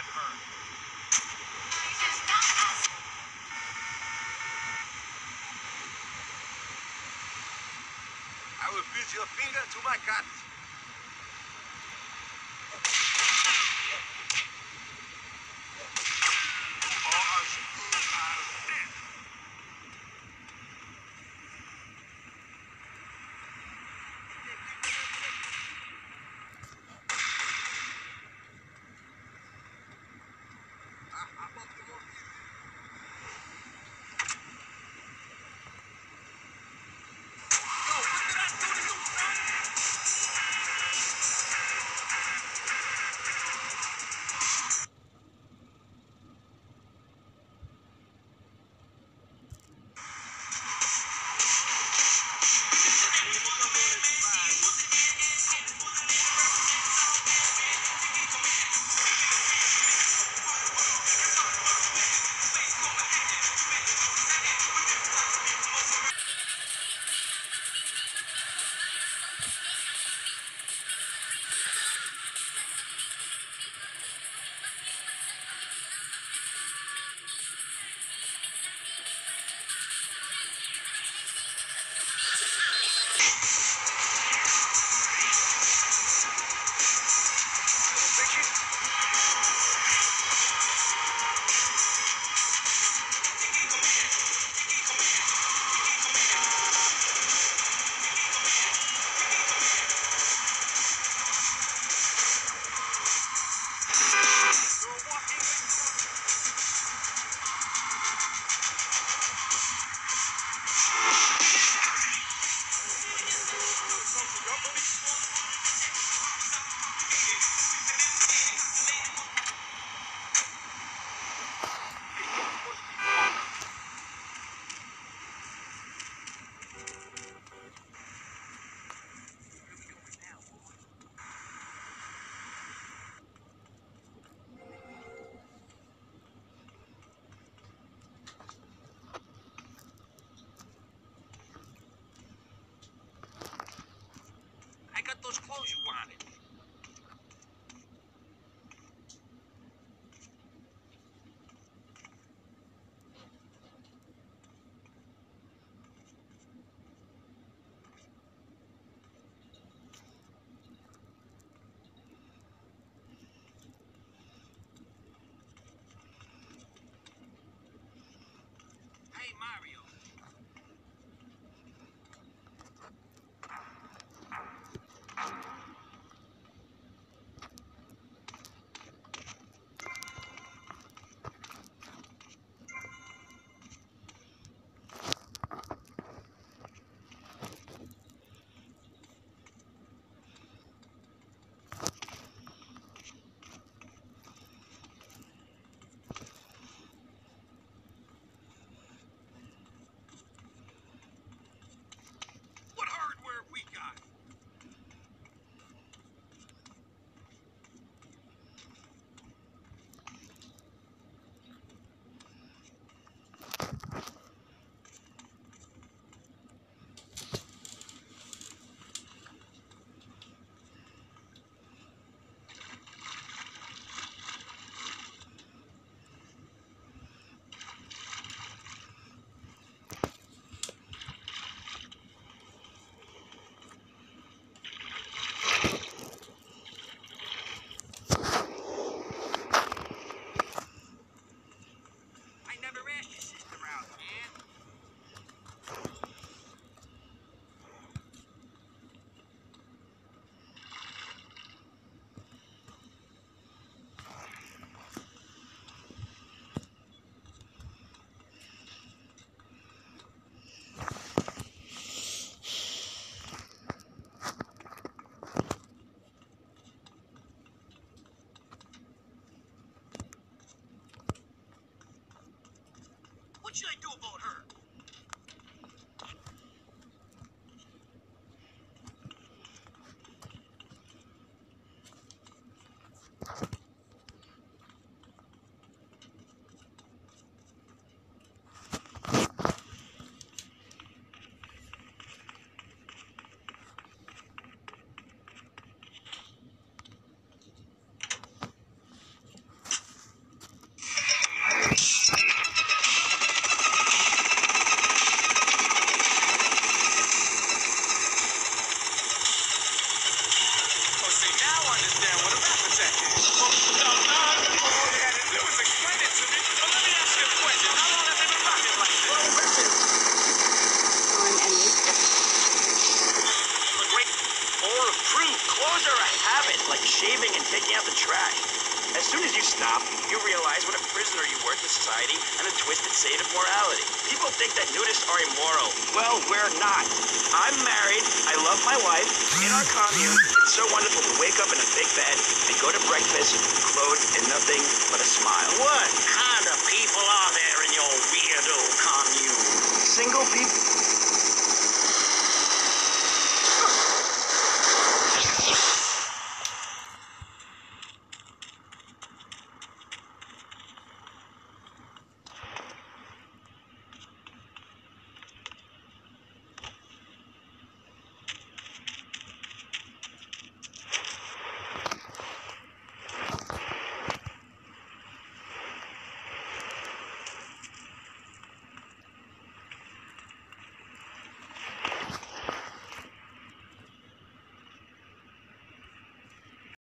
I will put your finger to my cut. Hey, What should I do about her? shaving and taking out the trash. As soon as you stop, you realize what a prisoner you were to society and a twisted state of morality. People think that nudists are immoral. Well, we're not. I'm married. I love my wife. In our commune, it's so wonderful to wake up in a big bed and go to breakfast clothed in nothing but a smile. What kind of people are there in your weirdo commune? Single people.